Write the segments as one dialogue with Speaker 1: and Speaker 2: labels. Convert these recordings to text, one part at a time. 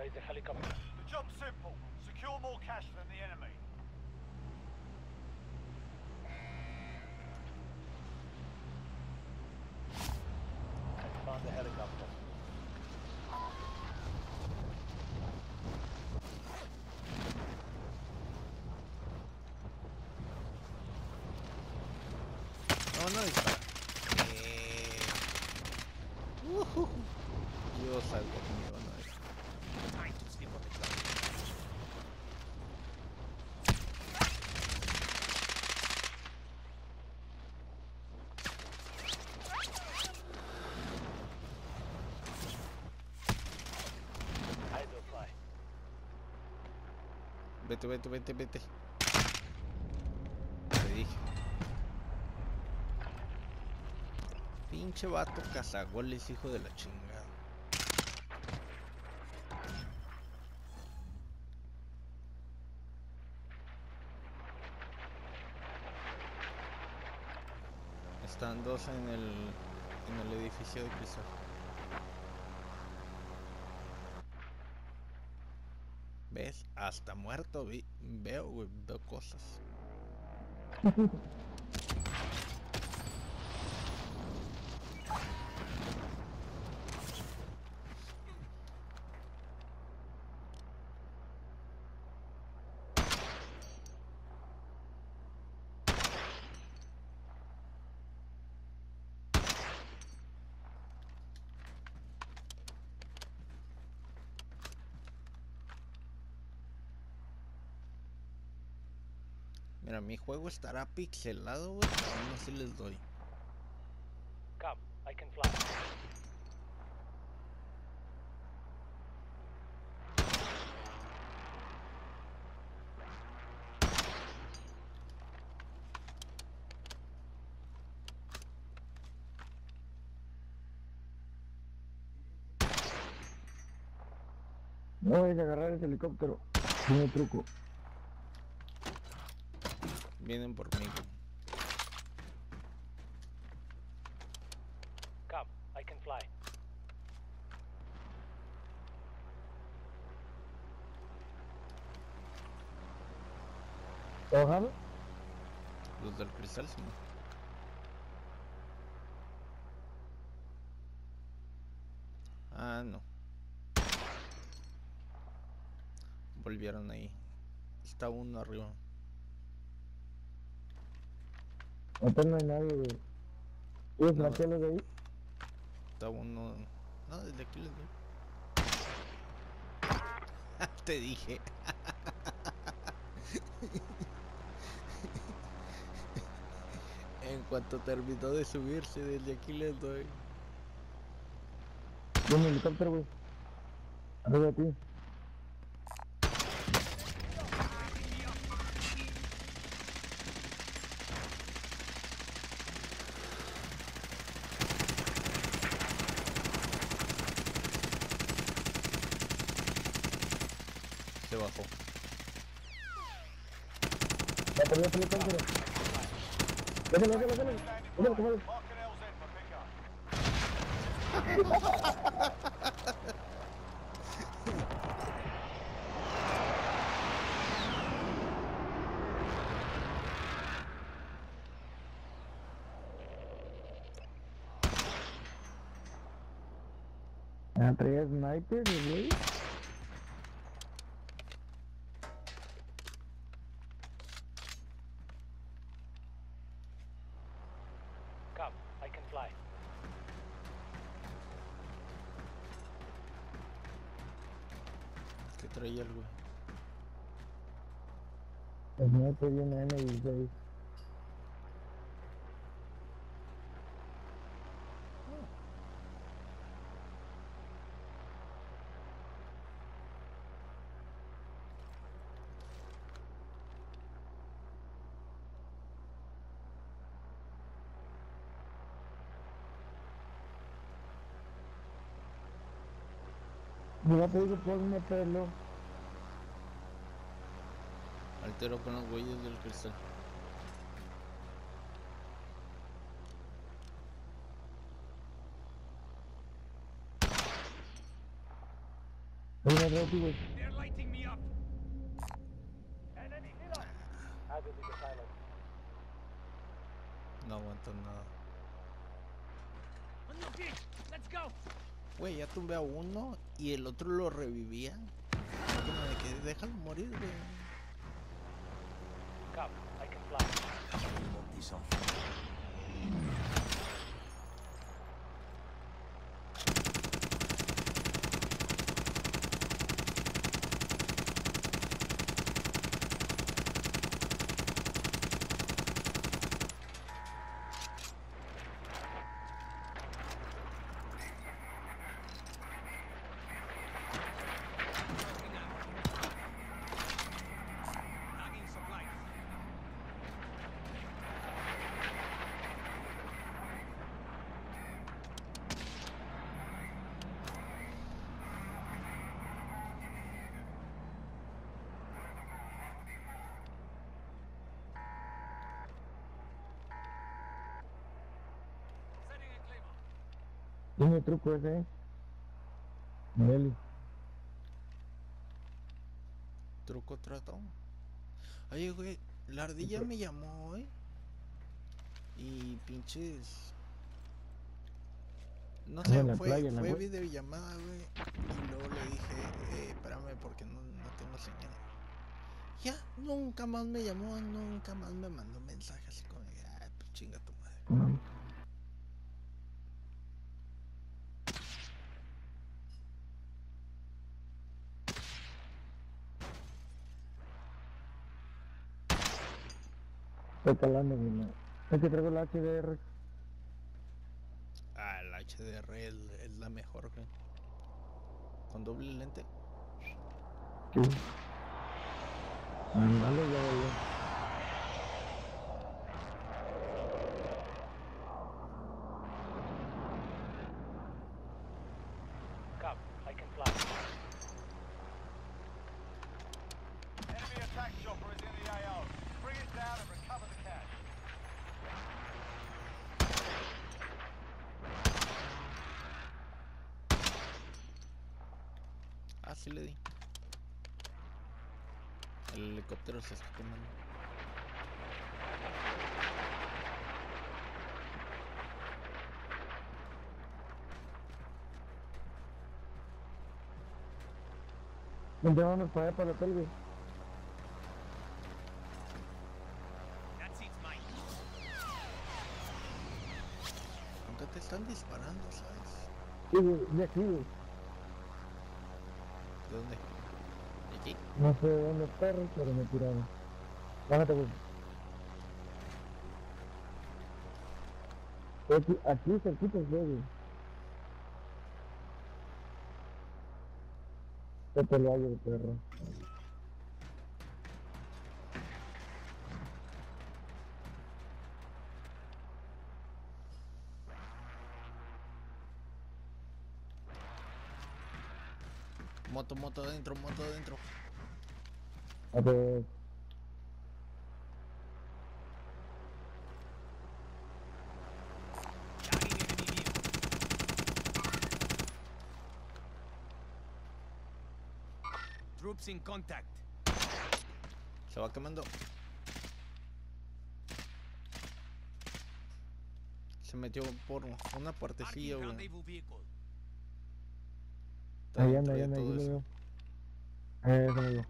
Speaker 1: under.
Speaker 2: There is a helicopter.
Speaker 1: The job's simple. Secure more cash than the enemy.
Speaker 2: I found the helicopter.
Speaker 3: Oh, no,
Speaker 2: no
Speaker 3: Vete, vete, vete, vete. Te dije. Pinche vato cazagoles, hijo de la chingada. Están dos en el en el edificio de cristal. Hasta muerto vi, veo, veo cosas. Mira, mi juego estará pixelado, güey, aún así les doy.
Speaker 2: Come, I can fly.
Speaker 4: No vayas a agarrar ese helicóptero. Tiene truco.
Speaker 3: Vienen por mí.
Speaker 2: Come, I can fly.
Speaker 4: ¿Está bajando?
Speaker 3: Los del cristal, sí. Ah, no. Volvieron ahí. Está uno arriba.
Speaker 4: Ahorita no hay nadie, güey. ¿Puedes
Speaker 3: No.
Speaker 4: matarlo de ahí?
Speaker 3: Está uno. No, desde aquí les doy. Te dije. en cuanto terminó de subirse, desde aquí les doy.
Speaker 4: Viene el helicóptero, güey. Arriba de ti.
Speaker 3: Se bajó.
Speaker 4: Va por allá por el helicóptero. Déjalo, déjalo, déjalo. Déjalo, déjalo.
Speaker 1: Marking L's in for pickup.
Speaker 4: Ah, traía sniper, güey.
Speaker 2: Come, I can fly.
Speaker 3: Que traía el güey.
Speaker 4: Sniper viene M16. Mira, te digo, puedes meterlo.
Speaker 3: Altero con los güeyes del cristal.
Speaker 4: De ti, güey.
Speaker 1: They're lighting me up.
Speaker 2: How did the pilot?
Speaker 3: No aguanto nada. Güey, ya tumbé a uno y el otro lo revivía. Como de que déjalo morir, güey.
Speaker 2: Come, I can fly.
Speaker 1: Logging supplies. Setting a claymore.
Speaker 4: El truco ese, eh. Nelly.
Speaker 3: Truco trato. Oye, güey, la ardilla me llamó hoy. Y pinches. No sé,
Speaker 4: la
Speaker 3: fue,
Speaker 4: playa,
Speaker 3: fue videollamada, güey. Y luego le dije, eh, espérame porque no, no tengo señal. Ya, nunca más me llamó, nunca más me mandó mensaje así como, ah, pues chinga tu madre.
Speaker 4: Estoy calando, no. Es que traigo la HDR.
Speaker 3: Ah, la HDR es, la mejor, güey. Con doble lente.
Speaker 4: Sí. Ándale, ya, ya.
Speaker 3: Sí le di. El helicóptero se está quemando.
Speaker 4: Vente, vámonos para allá, para el hotel, güey.
Speaker 3: Te están disparando, ¿sabes?
Speaker 4: Sí, güey, de aquí, güey.
Speaker 3: ¿De dónde? ¿De aquí?
Speaker 4: No sé de dónde perros, pero me tiraron. Bájate, güey. Aquí, aquí cerquita, güey. Este lo hay el perro.
Speaker 3: Moto, moto adentro, moto adentro.
Speaker 4: A ver.
Speaker 1: Troops in contact.
Speaker 3: Se va quemando. Se metió por una puertecilla,
Speaker 1: Marking
Speaker 3: güey.
Speaker 4: Ahí anda, ahí anda, ahí lo veo. Eh, eso me veo.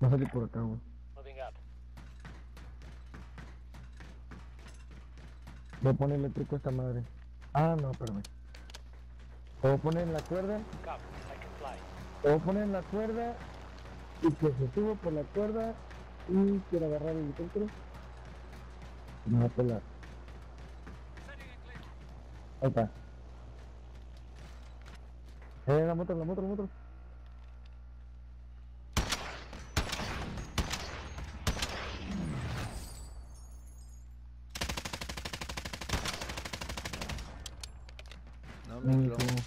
Speaker 4: Va a salir por acá, güey.
Speaker 2: Moving up.
Speaker 4: Voy a ponerle truco a esta madre. Ah, no, espérame. Voy a poner en la cuerda, voy a poner en la cuerda y que se suba por la cuerda y quiero agarrar el helicóptero. Me va a pelar. Ahí está. Eh, la moto, la moto, la moto.
Speaker 3: No, mi
Speaker 4: Mm,
Speaker 3: clon.
Speaker 4: como-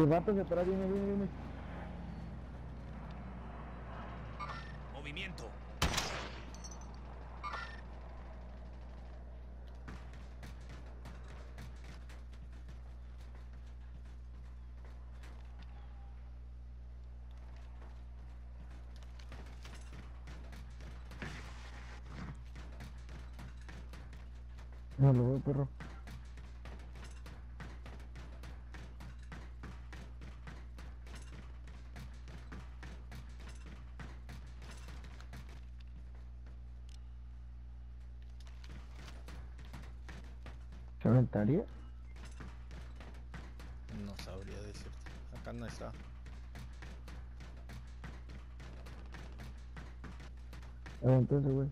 Speaker 4: El vato de atrás viene, viene, viene. ¿Se aventaría?
Speaker 3: No sabría decirte. Acá no está.
Speaker 4: A ver, entonces, güey.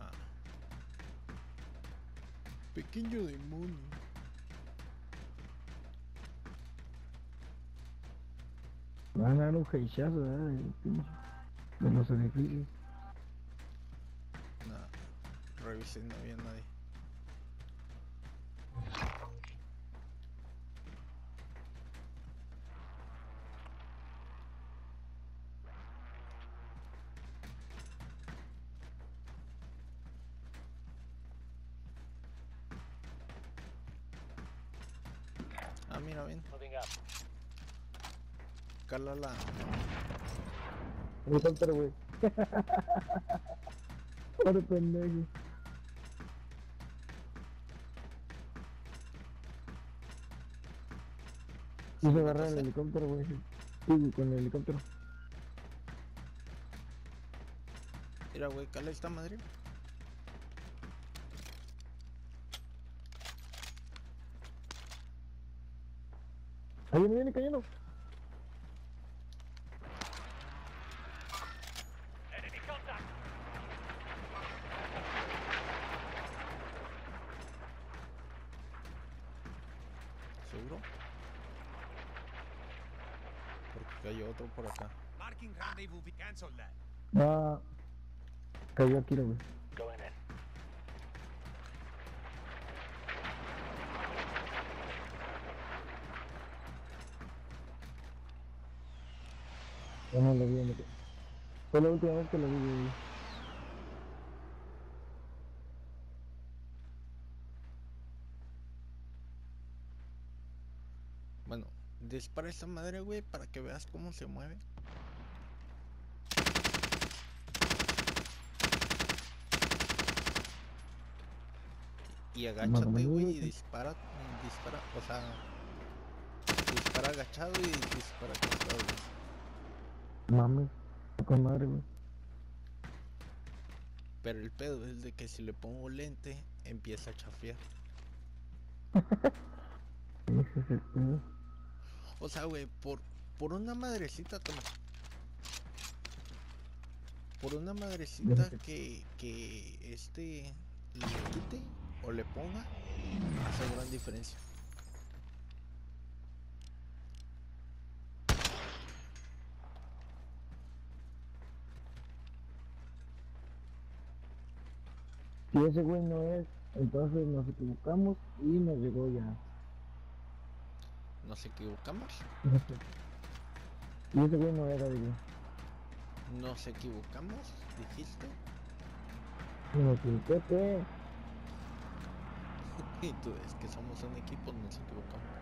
Speaker 3: Ah. Pequeño demonio.
Speaker 4: Van a dar un heichazo, ¿verdad? De, de los edificios.
Speaker 3: Nah. Revisé y no había nadie.
Speaker 4: Helicóptero, güey. Pobre pendejo.
Speaker 3: ¿Sí
Speaker 4: Quiso agarrar el helicóptero, güey. Sí, con el helicóptero.
Speaker 3: Mira, güey, cala esta madre.
Speaker 4: Ahí viene cayendo.
Speaker 2: Enemy contact.
Speaker 3: ¿Seguro? Porque cayó otro por acá.
Speaker 5: Marking rendezvous. Cancel that.
Speaker 4: Va. Cayó aquí, güey. Ya no lo vi. no lo- Fue la última vez que lo vi, güey.
Speaker 3: Dispara esta madre, güey, para que veas cómo se mueve. Y agáchate, güey, y dispara, dispara, o sea, dispara agachado y dispara acostado, güey.
Speaker 4: Mames. Con madre, güey.
Speaker 3: Pero el pedo es de que si le pongo lente, empieza a chafear.
Speaker 4: Ese es el pedo.
Speaker 3: O sea, güey, por, por una madrecita, toma. Por una madrecita que, que este le quite o le ponga, hace gran diferencia.
Speaker 4: Si ese güey no es, entonces nos equivocamos y nos llegó ya.
Speaker 3: Nos equivocamos,
Speaker 4: Y ese güey no era, digo.
Speaker 3: nos equivocamos, dijiste.
Speaker 4: Me equivoqué, ¿qué?
Speaker 3: Y tú, es que somos un equipo, nos equivocamos.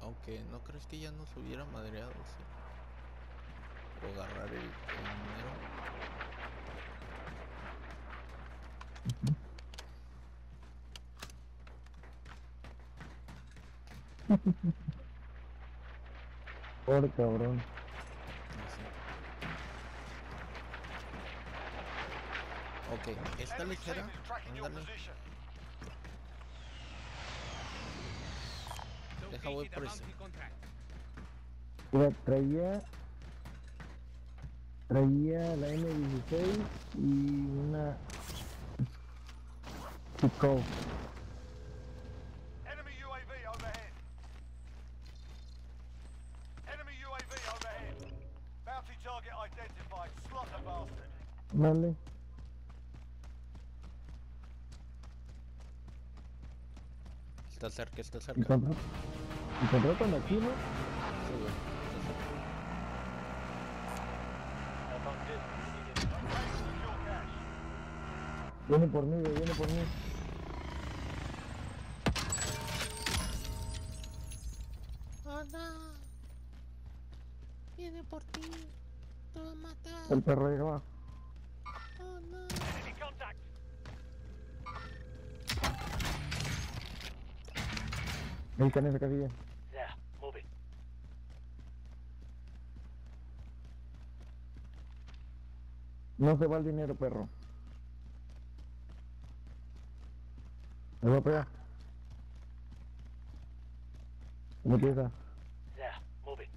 Speaker 3: Aunque no crees que ya nos hubiera madreado, sí. O agarrar el, el dinero.
Speaker 4: Pobre cabrón.
Speaker 3: Ok, esta
Speaker 1: Enemy
Speaker 3: ligera, ándale. Deja, voy por
Speaker 5: contract.
Speaker 4: Mira, traía. Traía la M16 y una. Keep going.
Speaker 1: Enemy UAV
Speaker 3: overhead. Enemy
Speaker 4: UAV overhead. Bounty target identified. Slaughter
Speaker 3: bastard. Manly. Está cerca,
Speaker 1: está cerca.
Speaker 4: Viene por mí, viene por mí.
Speaker 3: ¡Oh, no! Viene por ti. Te va a matar.
Speaker 4: El perro llega abajo.
Speaker 3: ¡Oh, no!
Speaker 4: Ahí está en esa casilla.
Speaker 2: There, moving.
Speaker 4: No se va el dinero, perro. Me voy a pegar.
Speaker 2: There, moving.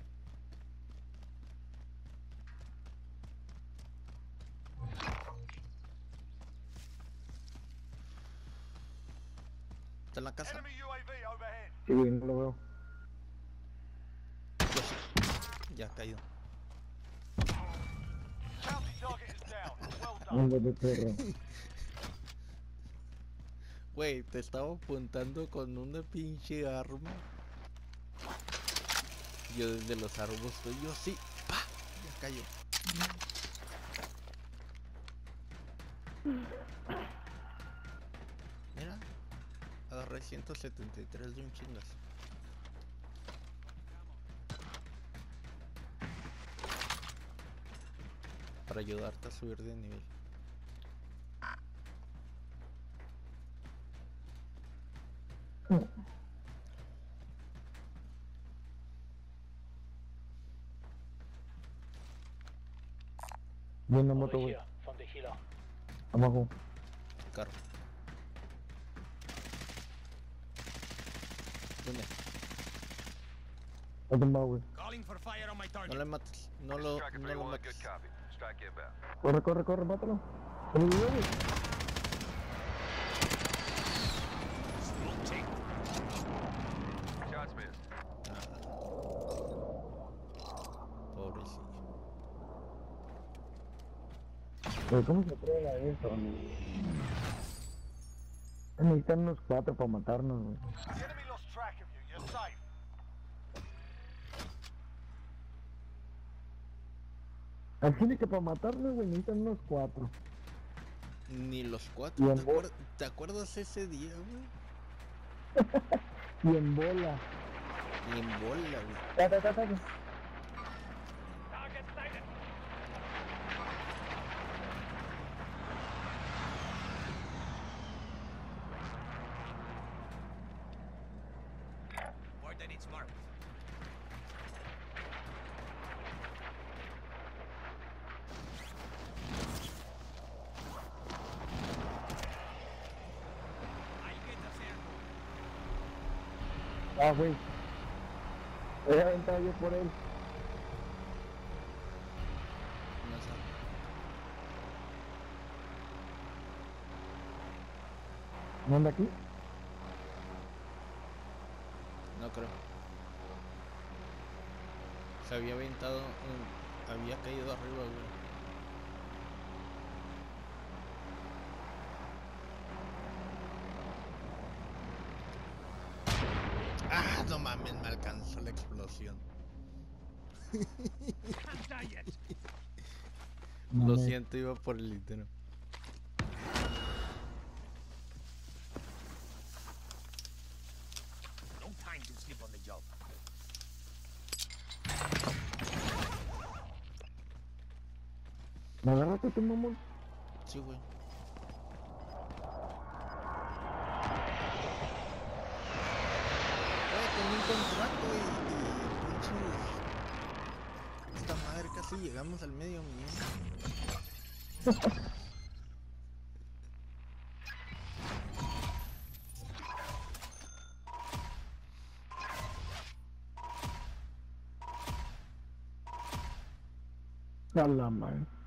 Speaker 3: Está en la casa.
Speaker 1: Enemy UAV overhead.
Speaker 4: Sí, no lo veo.
Speaker 3: Ya ha caído.
Speaker 1: Bounty target is down. Well done.
Speaker 4: Hombre de perro.
Speaker 3: Güey, te estaba apuntando con una pinche arma. Yo desde los arbustos, yo sí. ¡Pa! Ya cayó. Mira. Agarré 173 de un chingazo. Para ayudarte a subir de nivel.
Speaker 4: Moto, güey.
Speaker 2: healer.
Speaker 4: Abajo.
Speaker 3: Carro. ¿Dónde?
Speaker 4: Está tumbado, güey.
Speaker 5: Calling for fire on my
Speaker 3: No le mates. No lo, no lo mates.
Speaker 4: Corre, corre, corre, mátalo. Se lo güey. ¿Cómo se prueba eso? Necesitan unos cuatro para matarnos, güey. Así de que para matarnos, güey, necesitan unos cuatro.
Speaker 3: Ni los cuatro. ¿Te, acuer- ¿Te acuerdas ese día, güey?
Speaker 4: Y en bola.
Speaker 3: Y en bola, güey.
Speaker 4: Ah, güey. Voy a aventar yo por él.
Speaker 3: No sé.
Speaker 4: ¿No aquí?
Speaker 3: No creo. Se había aventado. en- había caído arriba, güey. Ah, no mames, me alcanzó la explosión. Lo siento, iba por el litero.
Speaker 5: No time to sleep on the job.
Speaker 4: ¿Me agarraste tu mamón?
Speaker 3: Sí, güey. Esta madre casi llegamos al medio millón.
Speaker 4: La.